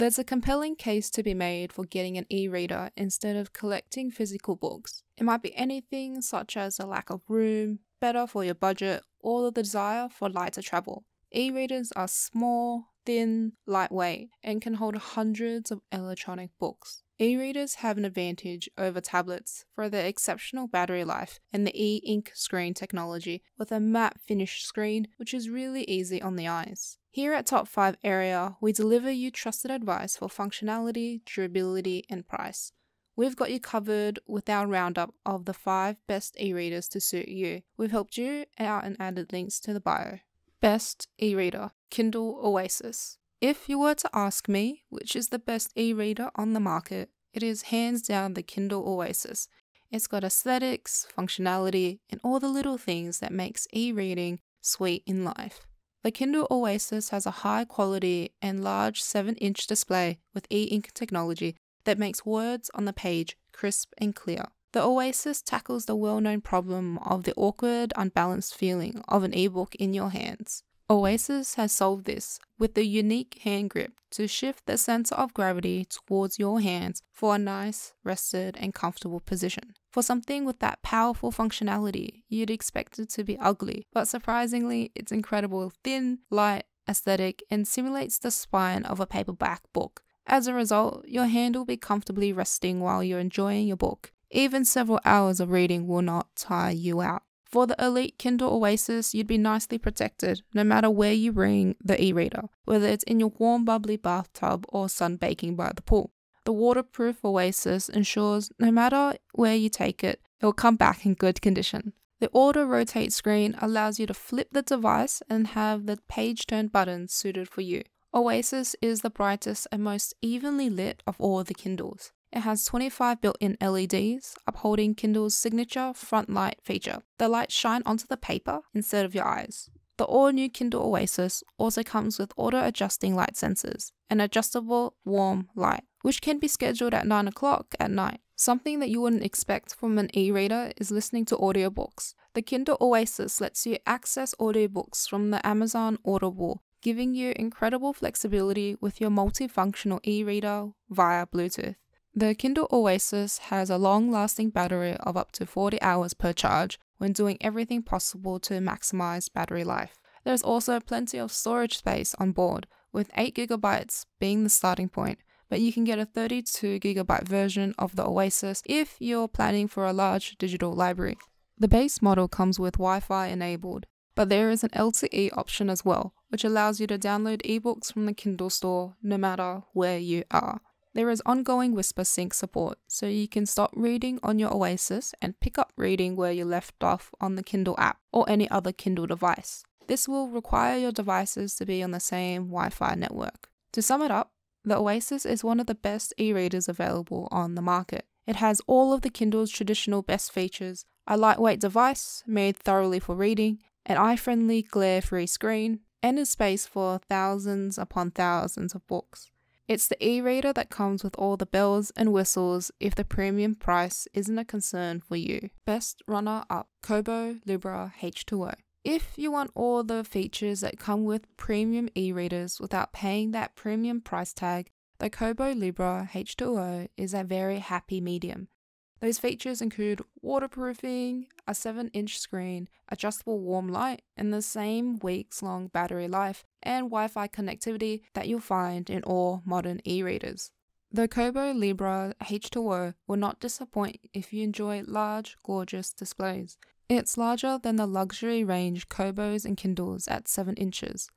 There's a compelling case to be made for getting an e reader instead of collecting physical books. It might be anything such as a lack of room, better for your budget, or the desire for lighter travel. E readers are small, thin, lightweight, and can hold hundreds of electronic books. E readers have an advantage over tablets for their exceptional battery life and the e ink screen technology with a matte finish screen, which is really easy on the eyes. Here at Top 5 Area, we deliver you trusted advice for functionality, durability, and price. We've got you covered with our roundup of the 5 best e readers to suit you. We've helped you out and added links to the bio. Best e reader Kindle Oasis. If you were to ask me which is the best e reader on the market, it is hands down the Kindle Oasis. It's got aesthetics, functionality, and all the little things that makes e reading sweet in life. The Kindle Oasis has a high quality and large 7 inch display with e ink technology that makes words on the page crisp and clear. The Oasis tackles the well known problem of the awkward, unbalanced feeling of an ebook in your hands. Oasis has solved this with the unique hand grip to shift the center of gravity towards your hands for a nice, rested, and comfortable position. For something with that powerful functionality, you'd expect it to be ugly, but surprisingly, it's incredible thin, light, aesthetic, and simulates the spine of a paperback book. As a result, your hand will be comfortably resting while you're enjoying your book. Even several hours of reading will not tire you out. For the Elite Kindle Oasis, you'd be nicely protected no matter where you bring the e reader, whether it's in your warm, bubbly bathtub or sunbaking by the pool. The waterproof Oasis ensures no matter where you take it, it will come back in good condition. The auto rotate screen allows you to flip the device and have the page turn button suited for you. Oasis is the brightest and most evenly lit of all the Kindles. It has 25 built-in LEDs, upholding Kindle's signature front light feature. The lights shine onto the paper instead of your eyes. The all-new Kindle Oasis also comes with auto-adjusting light sensors, an adjustable warm light, which can be scheduled at 9 o'clock at night. Something that you wouldn't expect from an e-reader is listening to audiobooks. The Kindle Oasis lets you access audiobooks from the Amazon Audible, giving you incredible flexibility with your multifunctional e-reader via Bluetooth. The Kindle Oasis has a long lasting battery of up to 40 hours per charge when doing everything possible to maximize battery life. There's also plenty of storage space on board, with 8GB being the starting point, but you can get a 32GB version of the Oasis if you're planning for a large digital library. The base model comes with Wi Fi enabled, but there is an LTE option as well, which allows you to download ebooks from the Kindle store no matter where you are. There is ongoing Whispersync support, so you can stop reading on your Oasis and pick up reading where you left off on the Kindle app or any other Kindle device. This will require your devices to be on the same Wi Fi network. To sum it up, the Oasis is one of the best e readers available on the market. It has all of the Kindle's traditional best features a lightweight device made thoroughly for reading, an eye friendly glare free screen, and a space for thousands upon thousands of books. It's the e reader that comes with all the bells and whistles if the premium price isn't a concern for you. Best runner up Kobo Libra H2O. If you want all the features that come with premium e readers without paying that premium price tag, the Kobo Libra H2O is a very happy medium. Those features include waterproofing, a 7 inch screen, adjustable warm light, and the same weeks long battery life and Wi Fi connectivity that you'll find in all modern e readers. The Kobo Libra H2O will not disappoint if you enjoy large, gorgeous displays. It's larger than the luxury range Kobos and Kindles at 7 inches,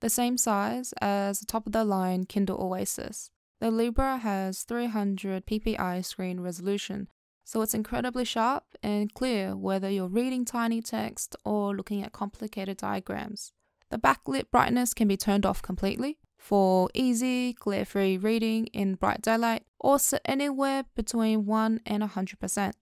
the same size as the top of the line Kindle Oasis. The Libra has 300 ppi screen resolution so it's incredibly sharp and clear whether you're reading tiny text or looking at complicated diagrams. The backlit brightness can be turned off completely for easy, glare free reading in bright daylight or set anywhere between 1 and 100%.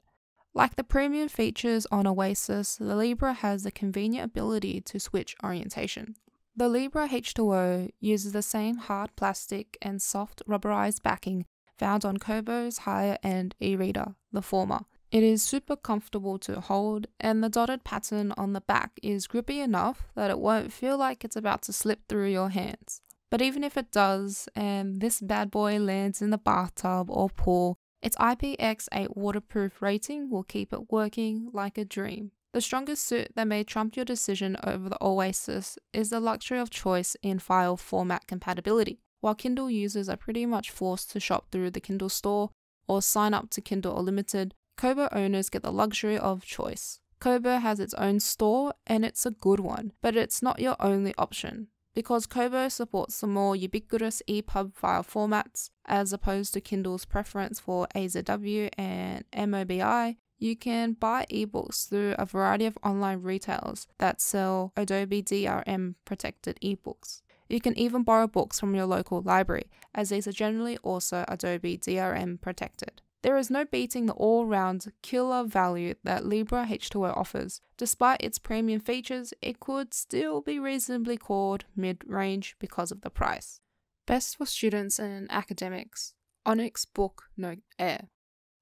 Like the premium features on Oasis, the Libra has the convenient ability to switch orientation. The Libra H2O uses the same hard plastic and soft rubberized backing found on Kobo's higher end e reader, the Forma. It is super comfortable to hold, and the dotted pattern on the back is grippy enough that it won't feel like it's about to slip through your hands. But even if it does, and this bad boy lands in the bathtub or pool, its IPX8 waterproof rating will keep it working like a dream. The strongest suit that may trump your decision over the Oasis is the luxury of choice in file format compatibility. While Kindle users are pretty much forced to shop through the Kindle store or sign up to Kindle Unlimited, Kobo owners get the luxury of choice. Kobo has its own store and it's a good one, but it's not your only option. Because Kobo supports the more ubiquitous EPUB file formats, as opposed to Kindle's preference for AZW and MOBI, you can buy ebooks through a variety of online retailers that sell Adobe DRM protected ebooks. You can even borrow books from your local library, as these are generally also Adobe DRM protected. There is no beating the all round killer value that Libra H2O offers. Despite its premium features, it could still be reasonably called mid range because of the price. Best for students and academics Onyx Book Note Air.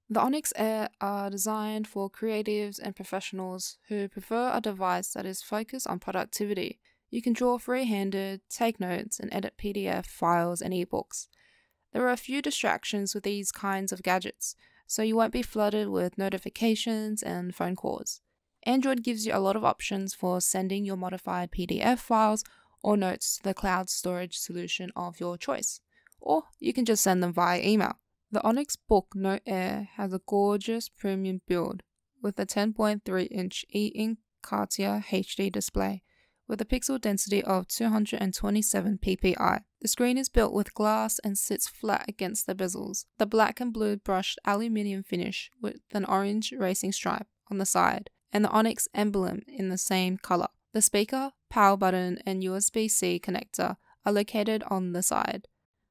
The Onyx Air are designed for creatives and professionals who prefer a device that is focused on productivity. You can draw free-handed, take notes, and edit PDF files and ebooks. There are a few distractions with these kinds of gadgets, so you won't be flooded with notifications and phone calls. Android gives you a lot of options for sending your modified PDF files or notes to the cloud storage solution of your choice, or you can just send them via email. The Onyx Book Note Air has a gorgeous premium build with a 10.3 inch e ink Carta HD display with a pixel density of 227 ppi. The screen is built with glass and sits flat against the bezels. The black and blue brushed aluminium finish with an orange racing stripe on the side and the Onyx emblem in the same color. The speaker, power button, and USB C connector are located on the side.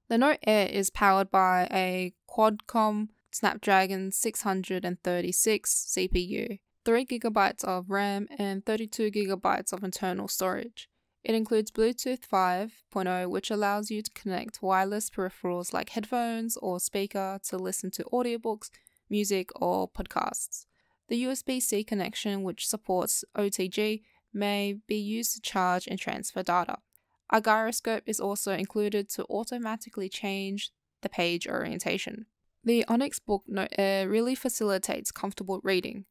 The Note Air is powered by a Qualcomm Snapdragon 636 CPU 3GB of RAM, and 32GB of internal storage. It includes Bluetooth 5.0, which allows you to connect wireless peripherals like headphones or speaker to listen to audiobooks, music, or podcasts. The USB C connection, which supports OTG, may be used to charge and transfer data. A gyroscope is also included to automatically change the page orientation. The Onyx Book Note Air uh, really facilitates comfortable reading.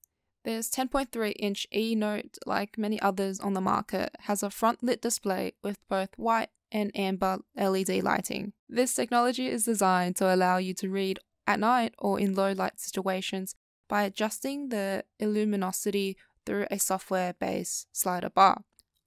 This 10.3 inch E Note, like many others on the market, has a front lit display with both white and amber LED lighting. This technology is designed to allow you to read at night or in low light situations by adjusting the illuminosity through a software based slider bar.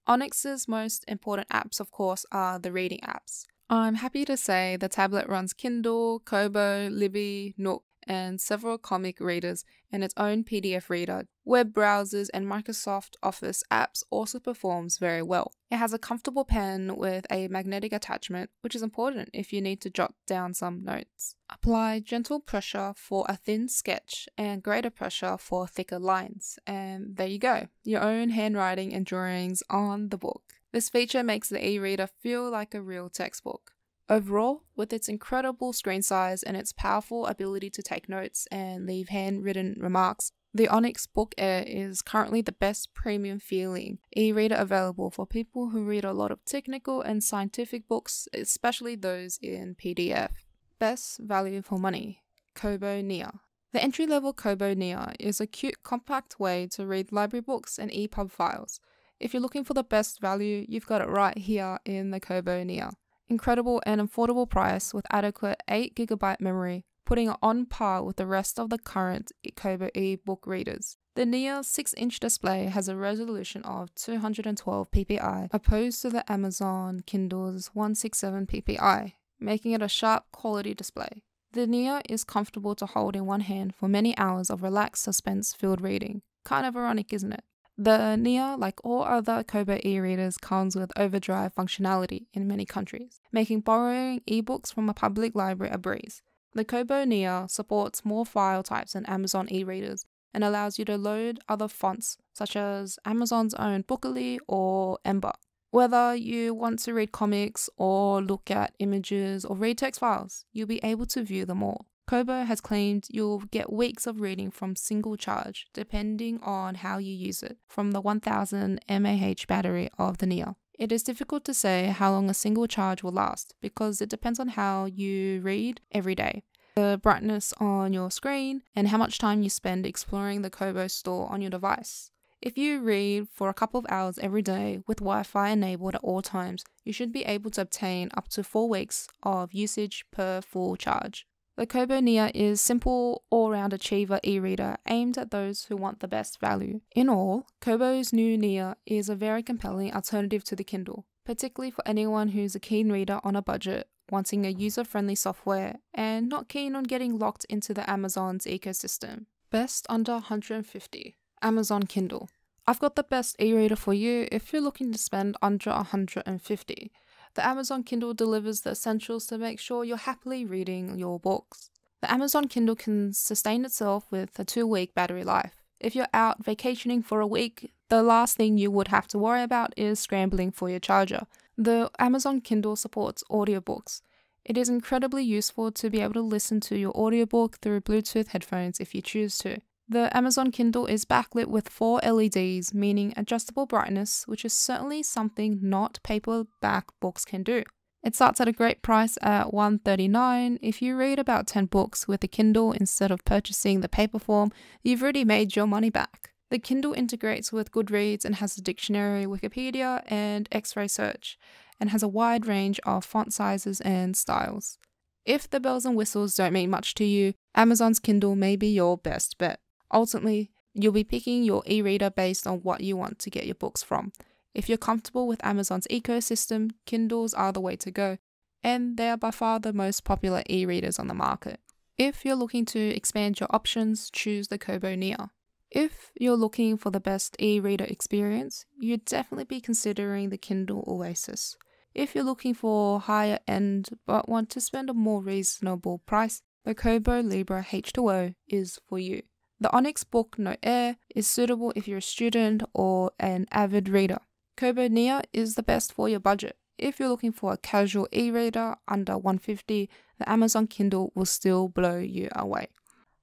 Onyx's most important apps, of course, are the reading apps. I'm happy to say the tablet runs Kindle, Kobo, Libby, Nook, and several comic readers and its own PDF reader. Web browsers and Microsoft Office apps also performs very well. It has a comfortable pen with a magnetic attachment, which is important if you need to jot down some notes. Apply gentle pressure for a thin sketch and greater pressure for thicker lines, and there you go, your own handwriting and drawings on the book. This feature makes the e-reader feel like a real textbook. Overall, with its incredible screen size and its powerful ability to take notes and leave handwritten remarks, the Onyx Book Air is currently the best premium feeling e reader available for people who read a lot of technical and scientific books, especially those in PDF. Best value for money Kobo Nia. The entry level Kobo Nia is a cute, compact way to read library books and EPUB files. If you're looking for the best value, you've got it right here in the Kobo Nia incredible and affordable price with adequate 8GB memory, putting it on par with the rest of the current Kobo e-book readers. The Nia 6-inch display has a resolution of 212 ppi, opposed to the Amazon Kindle's 167 ppi, making it a sharp quality display. The Nia is comfortable to hold in one hand for many hours of relaxed suspense-filled reading. Kind of ironic, isn't it? The Nia, like all other Kobo e-readers, comes with overdrive functionality in many countries, making borrowing ebooks from a public library a breeze. The Kobo Nia supports more file types than Amazon e-readers and allows you to load other fonts such as Amazon's own Bookerly or Ember. Whether you want to read comics or look at images or read text files, you'll be able to view them all. Kobo has claimed you'll get weeks of reading from single charge, depending on how you use it, from the 1000 mAh battery of the Nia. It is difficult to say how long a single charge will last because it depends on how you read every day, the brightness on your screen, and how much time you spend exploring the Kobo store on your device. If you read for a couple of hours every day with Wi Fi enabled at all times, you should be able to obtain up to 4 weeks of usage per full charge. The Kobo Nia is simple all-round achiever e-reader aimed at those who want the best value. In all, Kobo's new Nia is a very compelling alternative to the Kindle, particularly for anyone who's a keen reader on a budget, wanting a user-friendly software, and not keen on getting locked into the Amazon's ecosystem. Best under 150. Amazon Kindle. I've got the best e-reader for you if you're looking to spend under 150 the Amazon Kindle delivers the essentials to make sure you're happily reading your books. The Amazon Kindle can sustain itself with a two week battery life. If you're out vacationing for a week, the last thing you would have to worry about is scrambling for your charger. The Amazon Kindle supports audiobooks. It is incredibly useful to be able to listen to your audiobook through Bluetooth headphones if you choose to. The Amazon Kindle is backlit with four LEDs, meaning adjustable brightness, which is certainly something not paperback books can do. It starts at a great price at 139. If you read about 10 books with a Kindle instead of purchasing the paper form, you've already made your money back. The Kindle integrates with Goodreads and has a dictionary, Wikipedia, and X ray search, and has a wide range of font sizes and styles. If the bells and whistles don't mean much to you, Amazon's Kindle may be your best bet. Ultimately, you'll be picking your e reader based on what you want to get your books from. If you're comfortable with Amazon's ecosystem, Kindles are the way to go, and they are by far the most popular e readers on the market. If you're looking to expand your options, choose the Kobo Nia. If you're looking for the best e reader experience, you'd definitely be considering the Kindle Oasis. If you're looking for higher end but want to spend a more reasonable price, the Kobo Libra H2O is for you. The Onyx Book Note Air is suitable if you're a student or an avid reader. Kobo Nia is the best for your budget. If you're looking for a casual e-reader under 150, the Amazon Kindle will still blow you away.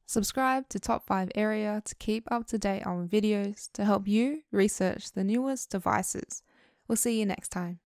Subscribe to Top 5 Area to keep up to date on videos to help you research the newest devices. We'll see you next time.